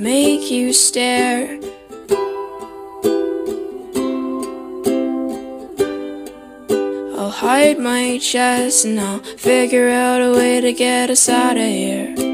Make you stare. I'll hide my chest and I'll figure out a way to get us out of here.